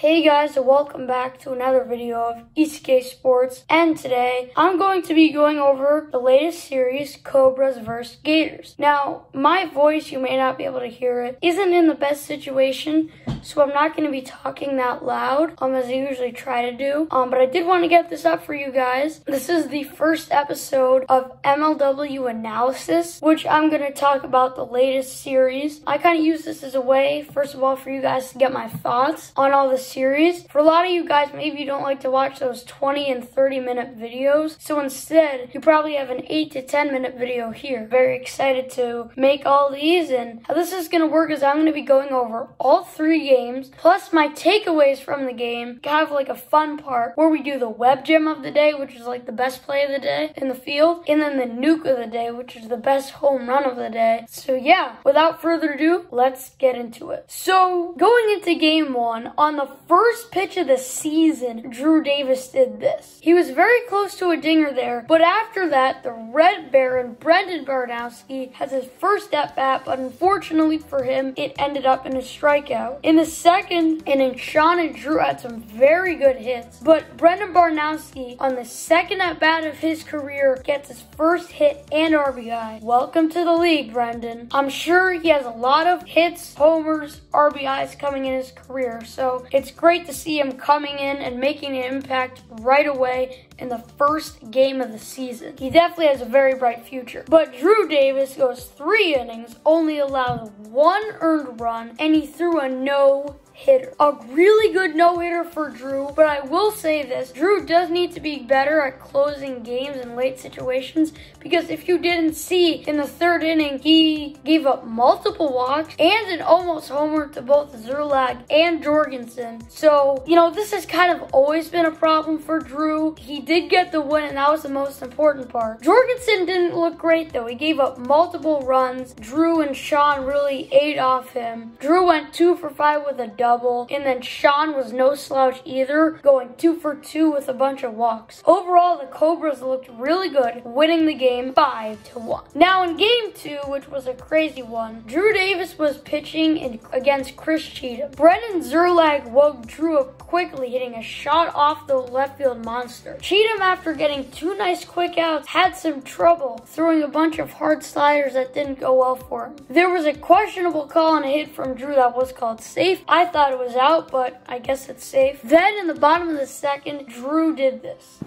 Hey guys, welcome back to another video of Eastgate Sports. And today, I'm going to be going over the latest series, Cobras vs. Gators. Now, my voice, you may not be able to hear it, isn't in the best situation, so I'm not going to be talking that loud, um, as I usually try to do. Um, but I did want to get this up for you guys. This is the first episode of MLW Analysis, which I'm going to talk about the latest series. I kind of use this as a way, first of all, for you guys to get my thoughts on all the series. For a lot of you guys, maybe you don't like to watch those 20 and 30 minute videos. So instead, you probably have an 8 to 10 minute video here. Very excited to make all these. And how this is going to work is I'm going to be going over all three games, plus my takeaways from the game. Have like a fun part where we do the web gem of the day, which is like the best play of the day in the field, and then the nuke of the day, which is the best home run of the day. So yeah, without further ado, let's get into it. So going into game one, on the first pitch of the season, Drew Davis did this. He was very close to a dinger there, but after that, the Red Baron, Brendan Baranoski, has his first at bat, but unfortunately for him, it ended up in a strikeout. In the second inning, Sean and Drew had some very good hits, but Brendan Baranoski, on the second at bat of his career, gets his first hit and RBI. Welcome to the league, Brendan. I'm sure he has a lot of hits, homers, RBIs coming in his career, so it's great to see him coming in and making an impact right away in the first game of the season. He definitely has a very bright future. But Drew Davis goes three innings, only allows one earned run, and he threw a no hitter. A really good no hitter for Drew, but I will say this Drew does need to be better at closing games in late situations because if you didn't see in the third inning, he gave up multiple walks and an almost homer to both Szerlag and Jorgensen. So, you know, this has kind of always been a problem for Drew. He did get the win, and that was the most important part. Jorgensen didn't look great though. He gave up multiple runs. Drew and Sean really ate off him. Drew went two for five with a double double. And then Sean was no slouch either, going two for two with a bunch of walks. Overall, the Cobras looked really good, winning the game 5 to 1. Now in game 2, which was a crazy one, Drew Davis was pitching in, against Chris Cheetam. Brendan Szerlag woke Drew up quickly, hitting a shot off the left field monster. Cheetam, after getting two nice quick outs, had some trouble throwing a bunch of hard sliders that didn't go well for him. There was a questionable call on a hit from Drew that was called safe. I thought thought it was out, but I guess it's safe. Then in the bottom of the second, Drew did this.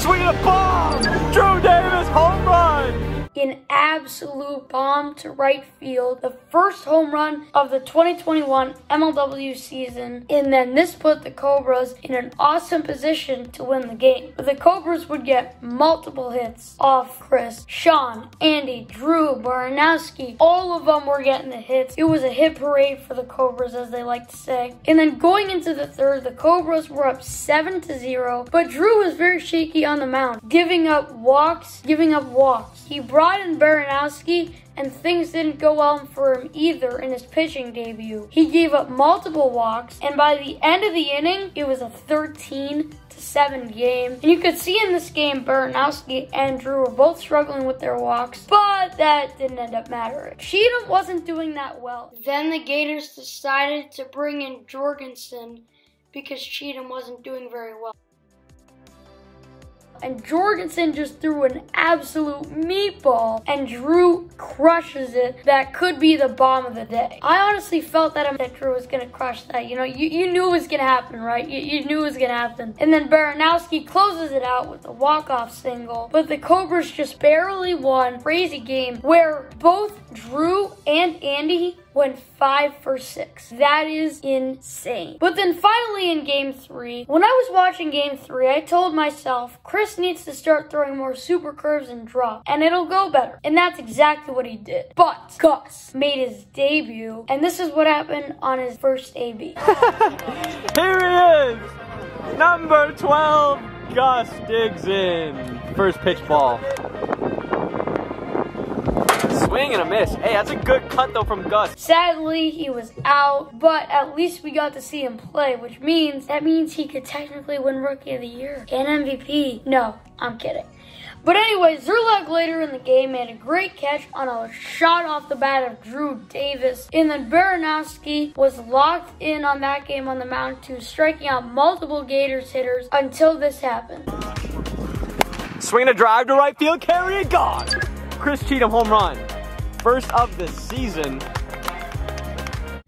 Swing a bomb! Drew Davis, home run! An absolute bomb to right field. The first home run of the 2021 MLW season. And then this put the Cobras in an awesome position to win the game. But the Cobras would get multiple hits off Chris, Sean, Andy, Drew, Baranoski. All of them were getting the hits. It was a hit parade for the Cobras, as they like to say. And then going into the third, the Cobras were up 7 to 0. But Drew was very shaky on the mound, giving up walks, giving up walks. He brought in Baranoski, and things didn't go well for him either in his pitching debut. He gave up multiple walks, and by the end of the inning, it was a 13 to 7 game. And you could see in this game, Baranoski and Drew were both struggling with their walks, but that didn't end up mattering. Cheetam wasn't doing that well. Then the Gators decided to bring in Jorgensen because Cheetam wasn't doing very well and Jorgensen just threw an absolute meatball, and Drew crushes it. That could be the bomb of the day. I honestly felt that, that Drew was gonna crush that. You know, you, you knew it was gonna happen, right? You, you knew it was gonna happen. And then Baranoski closes it out with a walk-off single, but the Cobras just barely won. Crazy game where both Drew and Andy went five for six. That is insane. But then finally in game three, when I was watching game three, I told myself Chris needs to start throwing more super curves and drop, and it'll go better. And that's exactly what he did. But Gus made his debut, and this is what happened on his first AB. Here he is! Number 12, Gus digs in. First pitch ball swing and a miss. Hey, that's a good cut though from Gus. Sadly, he was out, but at least we got to see him play, which means that means he could technically win Rookie of the Year and MVP. No, I'm kidding. But anyway, Szerlag later in the game made a great catch on a shot off the bat of Drew Davis. And then Baranoski was locked in on that game on the mound too, striking out multiple Gators hitters until this happened. Swing a drive to right field, carry it, gone. Chris Cheetam home run. First of the season.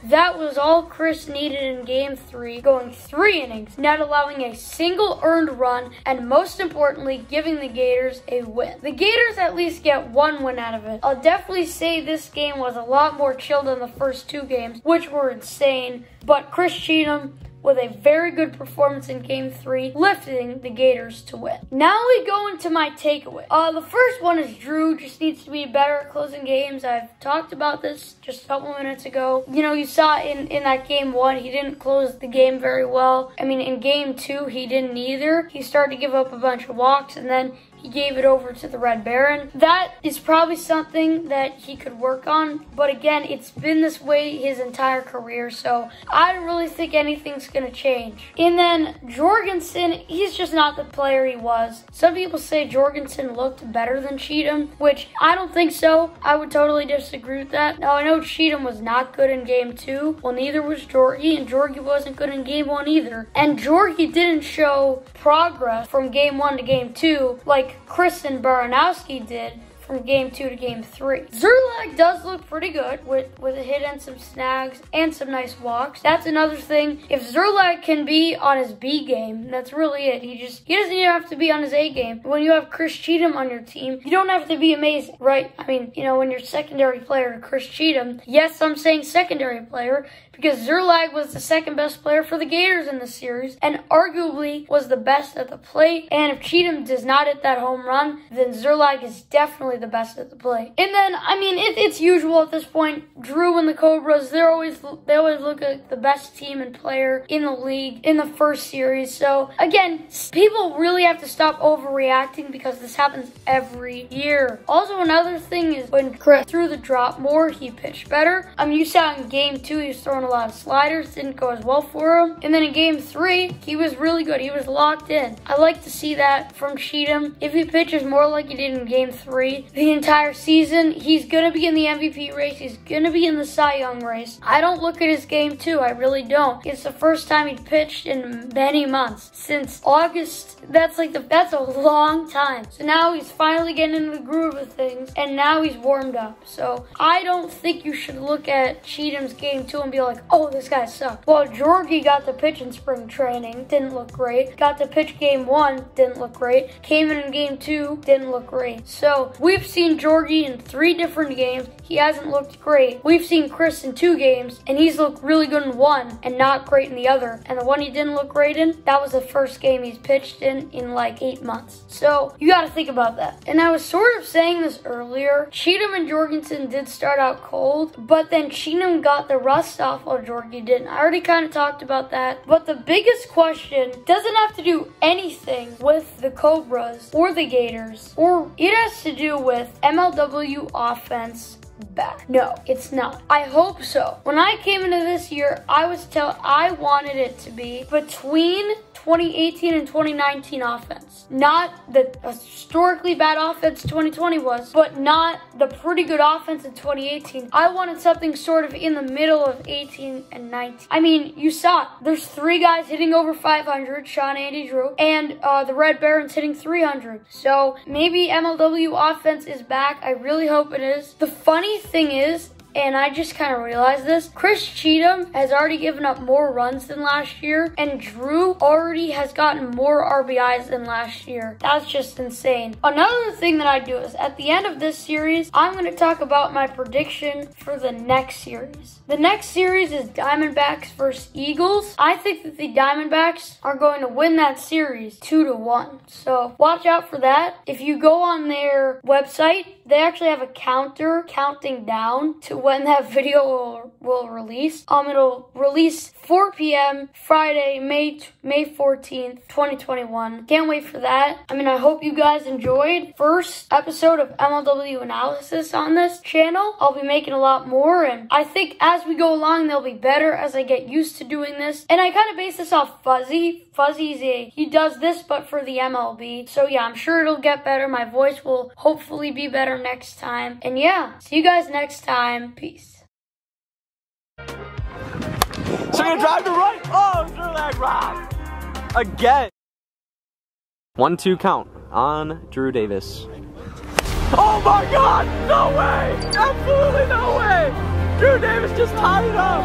That was all Chris needed in game three, going three innings, not allowing a single earned run, and most importantly, giving the Gators a win. The Gators at least get one win out of it. I'll definitely say this game was a lot more chill than the first two games, which were insane, but Chris Cheetam with a very good performance in game three, lifting the Gators to win. Now we go into my takeaway. Uh, the first one is Drew just needs to be better at closing games. I've talked about this just a couple minutes ago. You know, you saw in, in that game one, he didn't close the game very well. I mean, in game two, he didn't either. He started to give up a bunch of walks and then he gave it over to the Red Baron. That is probably something that he could work on, but again, it's been this way his entire career, so I don't really think anything's going to change. And then Jorgensen, he's just not the player he was. Some people say Jorgensen looked better than Cheetam, which I don't think so. I would totally disagree with that. Now, I know Cheetam was not good in game two, well, neither was Jorgie, and Jorgie wasn't good in game one either. And Jorgie didn't show progress from game one to game two like Kristen Baranoski did from game two to game three. Szerlag does look pretty good with, with a hit and some snags and some nice walks. That's another thing. If Szerlag can be on his B game, that's really it. He just he doesn't even have to be on his A game. When you have Chris Cheetam on your team, you don't have to be amazing, right? I mean, you know, when you're secondary player Chris Cheetam, yes, I'm saying secondary player because Szerlag was the second best player for the Gators in the series and arguably was the best at the plate. And if Cheetam does not hit that home run, then Szerlag is definitely the best at the play. And then, I mean, it, it's usual at this point. Drew and the Cobras, they're always they always look like the best team and player in the league in the first series. So again, people really have to stop overreacting because this happens every year. Also, another thing is when Chris threw the drop more, he pitched better. I mean, you saw in game two, he was throwing a lot of sliders, didn't go as well for him. And then in game three, he was really good. He was locked in. I like to see that from Cheetam. If he pitches more like he did in game three, the entire season, he's going to be in the MVP race. He's going to be in the Cy Young race. I don't look at his game too. I really don't. It's the first time he pitched in many months since August. That's like the that's a long time. So now he's finally getting into the groove of things, and now he's warmed up. So I don't think you should look at Cheetam's game too and be like, oh, this guy sucked. Well, Jorgie got to pitch in spring training, didn't look great. Got to pitch game one, didn't look great. Came in in game two, didn't look great. So we've seen Jorgie in three different games. He hasn't looked great. We've seen Chris in two games, and he's looked really good in one and not great in the other. And the one he didn't look great in, that was the first game he's pitched in in like eight months. So you got to think about that. And I was sort of saying this earlier. Cheetam and Jorgensen did start out cold, but then Cheetam got the rust off while Jorgie didn't. I already kind of talked about that. But the biggest question doesn't have to do anything with the Cobras or the Gators, or it has to do with MLW offense back. No, it's not. I hope so. When I came into this year, I was tell I wanted it to be between 2018 and 2019 offense. Not the historically bad offense 2020 was, but not the pretty good offense in 2018. I wanted something sort of in the middle of 18 and 19. I mean, you saw it. There's three guys hitting over 500, Sean, Andy, Drew, and uh, the Red Barons hitting 300. So maybe MLW offense is back. I really hope it is. The funny thing is, and I just kind of realized this. Chris Cheetam has already given up more runs than last year, and Drew already has gotten more RBIs than last year. That's just insane. Another thing that I do is at the end of this series, I'm going to talk about my prediction for the next series. The next series is Diamondbacks versus Eagles. I think that the Diamondbacks are going to win that series 2 to 1. So watch out for that. If you go on their website, they actually have a counter counting down to when that video will, will release. Um, it'll release 4 p.m. Friday, May May 14th, 2021. Can't wait for that. I mean, I hope you guys enjoyed first episode of MLW analysis on this channel. I'll be making a lot more, and I think as we go along, they'll be better as I get used to doing this. And I kind of base this off Fuzzy. Fuzzy's a he does this, but for the MLB. So yeah, I'm sure it'll get better. My voice will hopefully be better next time. And yeah, see you guys next time. Peace. So gonna drive to right. Oh, through that rock. Again. One, two count on Drew Davis. Oh my god! No way! Absolutely no way! Drew Davis just tied it up!